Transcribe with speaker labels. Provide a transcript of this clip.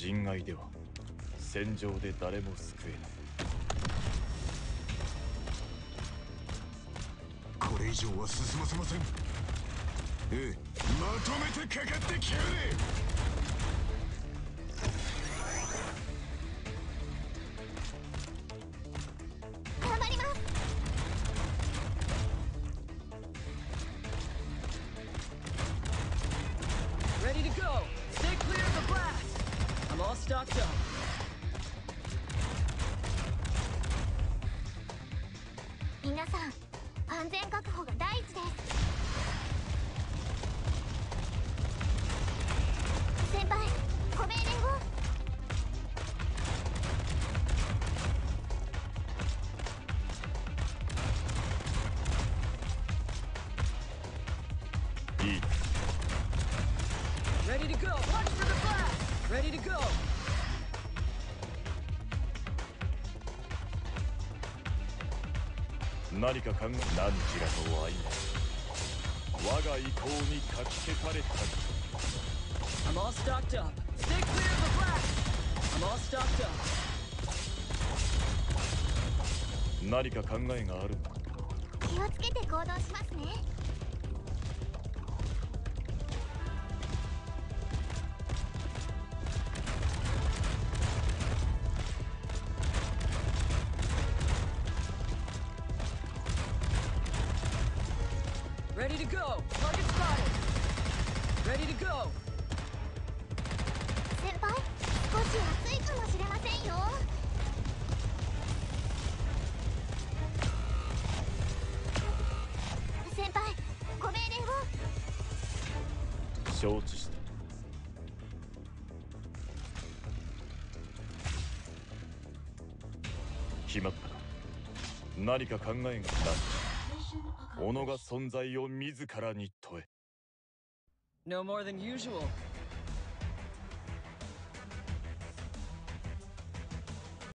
Speaker 1: 人外では戦場で誰も救えない。
Speaker 2: これ以上は進ませません。ええまとめてかかってきやがれ。
Speaker 3: 頑張ります。
Speaker 4: Ready to go! All stocked up.
Speaker 3: 皆さん安全確保が第一です先輩ご命令を
Speaker 4: Ready to go! Watch for the blast! Ready to go!
Speaker 1: 何か考え何ちらとは今我が意向にかき消された
Speaker 4: I'm all stocked up. Stay clear of the blast! I'm all stocked up.
Speaker 1: 何か考えがあるのか
Speaker 3: 気をつけて行動しますね
Speaker 4: Ready to go! Target spotted! Ready to go!
Speaker 3: 先輩少し暑いかもしれませんよ先輩ご命令を
Speaker 1: 承知した決まったか何か考えがある己が存在を自らに問え
Speaker 4: No more than usual.